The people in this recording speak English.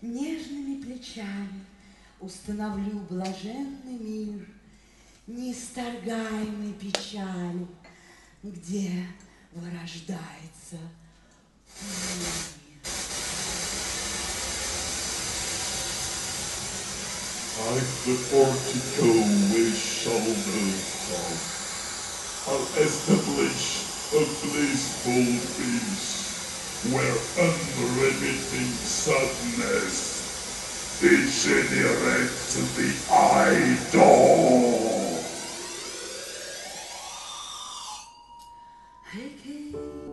нежными плечами Установлю блаженный мир Неисторгаемой печали, Где вырождается I prefer to go where shall no. I'll establish a blissful peace where unremitting sadness is inherent to the idol. Hey,